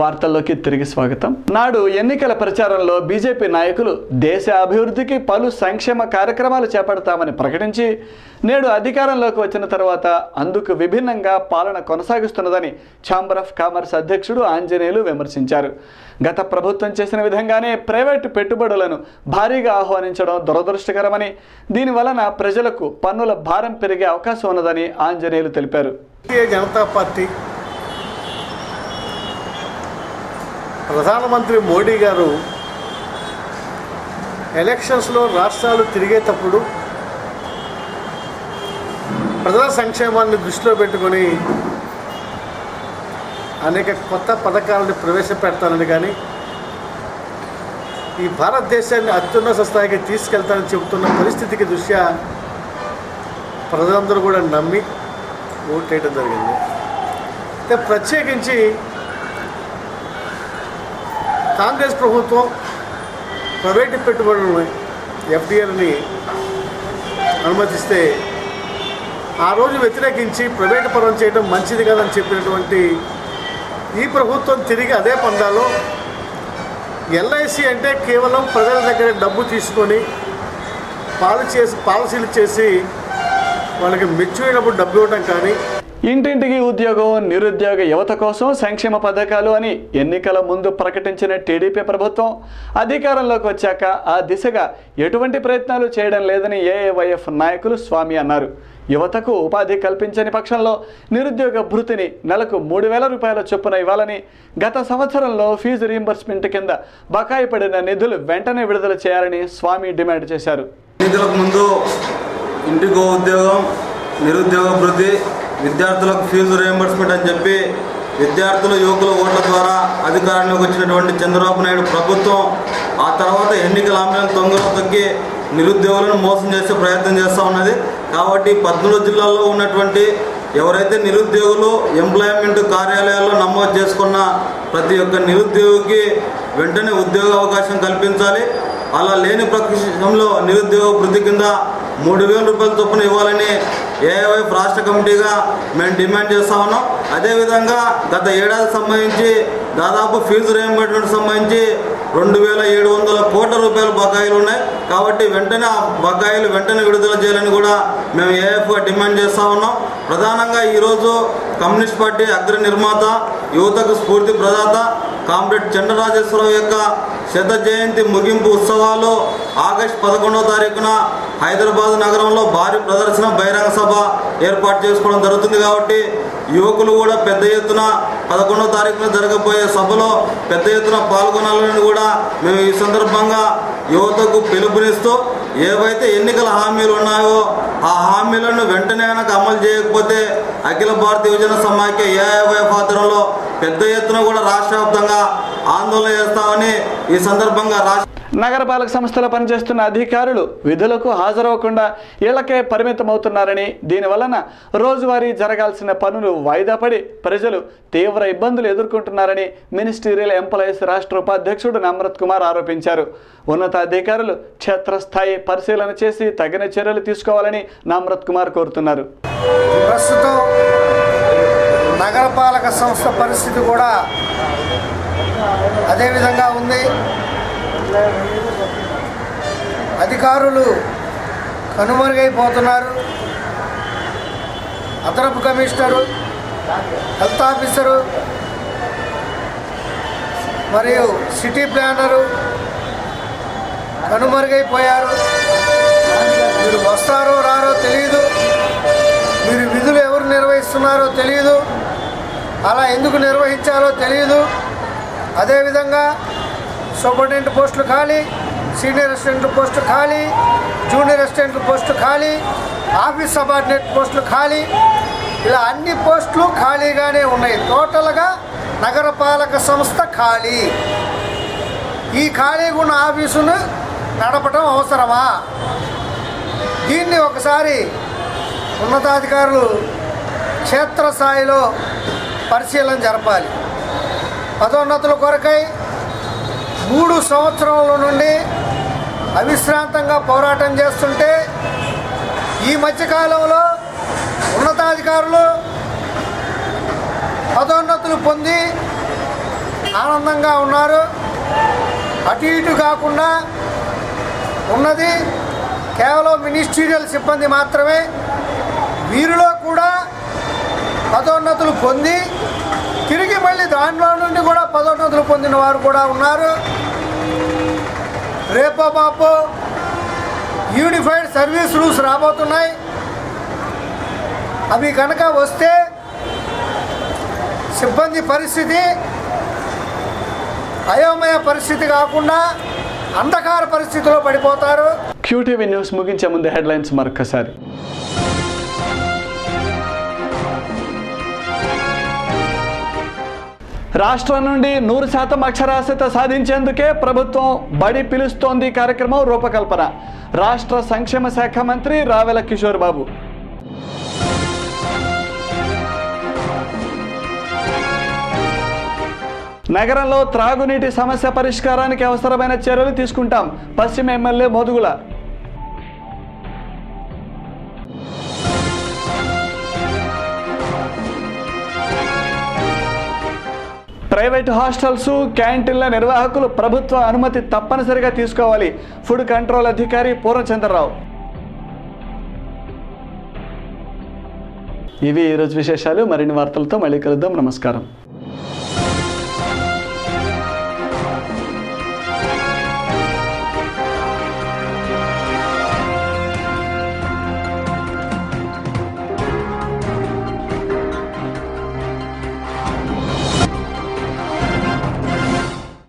వార్తల్లోకి తిరిగి స్వాగతం. నాడు ఎన్నికల ప్రచారంలో బీజేపీ నాయకులు దేశ అభివృద్ధికి పలు సంక్షేమ కార్యక్రమాలు చేపడతామని ప్రకటించి నేడు అధికారంలోకి వచ్చిన తర్వాత అందుకు విభిన్నంగా పాలన కొనసాగిస్తున్నదని ఛాంబర్ ఆఫ్ కామర్స్ అధ్యక్షుడు ఆంజనేయులు విమర్శించారు. గత ప్రభుత్వం చేసిన విధంగానే ప్రైవేటు పెట్టుబడులను భారీగా ఆహ్వానించడం దురదృష్టకరమని దీని వలన ప్రజలకు పన్నుల భారం పెరిగే అవకాశం ఉన్నదని ఆంజనేయులు తెలిపారు. భారతీయ జనతా పార్టీ ప్రధానమంత్రి మోడీ గారు ఎలక్షన్స్లో రాష్ట్రాలు తిరిగేటప్పుడు ప్రజా సంక్షేమాన్ని దృష్టిలో పెట్టుకొని అనేక కొత్త పథకాలను ప్రవేశపెడతానని కానీ ఈ భారతదేశాన్ని అత్యున్నత స్థాయికి తీసుకెళ్తానని చెబుతున్న పరిస్థితికి దృష్ట్యా ప్రజలందరూ కూడా నమ్మి ఓటేయడం జరిగింది. అయితే ప్రత్యేకించి కాంగ్రెస్ ప్రభుత్వం ప్రైవేటు పెట్టుబడులను ఎఫ్డిఎల్ని అనుమతిస్తే ఆ రోజు వ్యతిరేకించి ప్రైవేటు పరం చేయడం మంచిది కదని చెప్పినటువంటి ఈ ప్రభుత్వం తిరిగి అదే పందాలో ఎల్ఐసి అంటే కేవలం ప్రజల దగ్గర డబ్బు తీసుకొని పాలు చేసి పాలసీలు చేసి వాళ్ళకి మెచ్యూరినప్పుడు డబ్బు ఇవ్వడం కానీ ఇంటింటికి ఉద్యోగం నిరుద్యోగ యువత కోసం సంక్షేమ పథకాలు అని ఎన్నికల ముందు ప్రకటించిన టీడీపీ ప్రభుత్వం అధికారంలోకి వచ్చాక ఆ దిశగా ఎటువంటి ప్రయత్నాలు చేయడం లేదని ఏఏవైఎఫ్ నాయకులు స్వామి అన్నారు. యువతకు ఉపాధి కల్పించని పక్షంలో నిరుద్యోగ భృతిని నెలకు మూడు వేల రూపాయల చొప్పున ఇవ్వాలని గత సంవత్సరంలో ఫీజు రీయింబర్స్మెంట్ కింద బకాయి పడిన నిధులు వెంటనే విడుదల చేయాలని స్వామి డిమాండ్ చేశారు. ఎన్నికలకు ముందు ఇంటికో ఉద్యోగం నిరుద్యోగ భృతి విద్యార్థులకు ఫీజు రియంబర్స్మెంట్ అని చెప్పి విద్యార్థులు యువకుల ఓట్ల ద్వారా అధికారంలోకి వచ్చినటువంటి చంద్రబాబు నాయుడు ప్రభుత్వం ఆ తర్వాత ఎన్నికల హామీలను తొంగలో తొక్కి నిరుద్యోగులను మోసం చేసే ప్రయత్నం చేస్తూ ఉన్నది. కాబట్టి పద్మూడు జిల్లాల్లో ఉన్నటువంటి ఎవరైతే నిరుద్యోగులు ఎంప్లాయ్మెంట్ కార్యాలయాల్లో నమోదు చేసుకున్న ప్రతి ఒక్క నిరుద్యోగికి వెంటనే ఉద్యోగ అవకాశం కల్పించాలి. అలా లేని పక్షంలో నిరుద్యోగ వృద్ధి కింద మూడు వేల రూపాయల చొప్పున ఇవ్వాలని ఏఐవైఎఫ్ రాష్ట్ర కమిటీగా మేము డిమాండ్ చేస్తా ఉన్నాం. అదేవిధంగా గత ఏడాది సంబంధించి దాదాపు ఫీజు రియంబర్స్మెంట్ సంబంధించి రెండు వేల ఏడు వందల కోట్ల రూపాయల బకాయిలు ఉన్నాయి. కాబట్టి వెంటనే ఆ బకాయిలు వెంటనే విడుదల చేయాలని కూడా మేము ఏఎఫ్గా డిమాండ్ చేస్తూ ఉన్నాం. ప్రధానంగా ఈరోజు కమ్యూనిస్ట్ పార్టీ అగ్ర నిర్మాత యువతకు స్ఫూర్తి ప్రదాత కామ్రేడ్ చంద్రరాజేశ్వరరావు యొక్క శత జయంతి ముగింపు ఉత్సవాలు ఆగస్టు పదకొండవ తారీఖున హైదరాబాద్ నగరంలో భారీ ప్రదర్శన బహిరంగ సభ ఏర్పాటు చేసుకోవడం జరుగుతుంది కాబట్టి యువకులు కూడా పెద్ద ఎత్తున పదకొండవ తారీఖున జరగబోయే సభలో పెద్ద ఎత్తున పాల్గొనాలని కూడా మేము ఈ సందర్భంగా యువతకు పిలుపునిస్తూ ఏవైతే ఎన్నికల హామీలు ఉన్నాయో ఆ హామీలను వెంటనే కనుక అమలు చేయకపోతే అఖిల భారత యువజన సమాఖ్య ఏఐవైఎఫ్ ఆధ్వర్యంలో పెద్ద ఎత్తున కూడా రాష్ట్ర వ్యాప్తంగా ఆందోళన చేస్తామని ఈ సందర్భంగా రాష్ట్ర నగరపాలక సంస్థలో పనిచేస్తున్న అధికారులు విధులకు హాజరవ్వకుండా ఇళ్ళకే పరిమితమవుతున్నారని దీనివలన రోజువారీ జరగాల్సిన పనులు వాయిదా పడి ప్రజలు తీవ్ర ఇబ్బందులు ఎదుర్కొంటున్నారని మినిస్టీరియల్ ఎంప్లాయీస్ రాష్ట్ర ఉపాధ్యక్షుడు నమ్రత్ కుమార్ ఆరోపించారు. ఉన్నతాధికారులు క్షేత్రస్థాయి పరిశీలన చేసి తగిన చర్యలు తీసుకోవాలని నమ్రత్ కుమార్ కోరుతున్నారు. ప్రస్తుతం నగరపాలక సంస్థ పరిస్థితి కూడా అదేవిధంగా ఉంది. అధికారులు కనుమరుగైపోతున్నారు. అదనపు కమిషనరు హెల్త్ ఆఫీసరు మరియు సిటీ ప్లానరు కనుమరుగైపోయారు. మీరు వస్తారో రారో తెలియదు మీరు విధులు ఎవరు నిర్వహిస్తున్నారో తెలియదు అలా ఎందుకు నిర్వహించాలో తెలియదు అదేవిధంగా సూపరింటెండెంట్ పోస్టులు ఖాళీ సీనియర్ అసిస్టెంట్ పోస్టు ఖాళీ జూనియర్ అసిస్టెంట్ పోస్టు ఖాళీ ఆఫీస్ సబార్డినేట్ పోస్టులు ఖాళీ. ఇలా అన్ని పోస్టులు ఖాళీగానే ఉన్నాయి. టోటల్గా నగరపాలక సంస్థ ఖాళీ. ఈ ఖాళీగా ఉన్న ఆఫీసును నడపటం అవసరమా? దీన్ని ఒకసారి ఉన్నతాధికారులు క్షేత్రస్థాయిలో పరిశీలన జరపాలి. పదోన్నతుల కొరకై మూడు సంవత్సరాల నుండి అవిశ్రాంతంగా పోరాటం చేస్తుంటే ఈ మధ్యకాలంలో ఉన్నతాధికారులు పదోన్నతులు పొంది ఆనందంగా ఉన్నారు. అటు ఇటు కాకుండా ఉన్నది కేవలం మినిస్టీరియల్ సిబ్బంది మాత్రమే. వీరిలో కూడా పదోన్నతులు పొంది తిరిగి మళ్ళీ దాంట్లో నుండి కూడా పదోన్నతులు పొందిన వారు కూడా ఉన్నారు. రేపో మాపో యూనిఫైడ్ సర్వీస్ రూల్స్ రాబోతున్నాయి. అవి కనుక వస్తే సిబ్బంది పరిస్థితి అయోమయ పరిస్థితి కాకుండా అంధకార పరిస్థితిలో పడిపోతారు. క్యూటీవీ న్యూస్ ముగించే ముందు హెడ్లైన్స్ మరొకసారి రాష్ట్రం నుండి నూరు శాతం అక్షరాస్యత సాధించేందుకే ప్రభుత్వం బడి పిలుస్తోంది కార్యక్రమం రూపకల్పన. రాష్ట్ర సంక్షేమ శాఖ మంత్రి రావెల కిషోర్ బాబు. నగరంలో త్రాగునీటి సమస్య పరిష్కారానికి అవసరమైన చర్యలు తీసుకుంటాం. పశ్చిమ ఎమ్మెల్యే మోదుగుల. ప్రైవేట్ హాస్టల్స్ క్యాంటీన్ల నిర్వాహకులు ప్రభుత్వ అనుమతి తప్పనిసరిగా తీసుకోవాలి. ఫుడ్ కంట్రోల్ అధికారి పూర్ణచంద్రరావు. ఇవి ఈరోజు విశేషాలు. మరిన్ని వార్తలతో మళ్ళీ కలుద్దాం. నమస్కారం.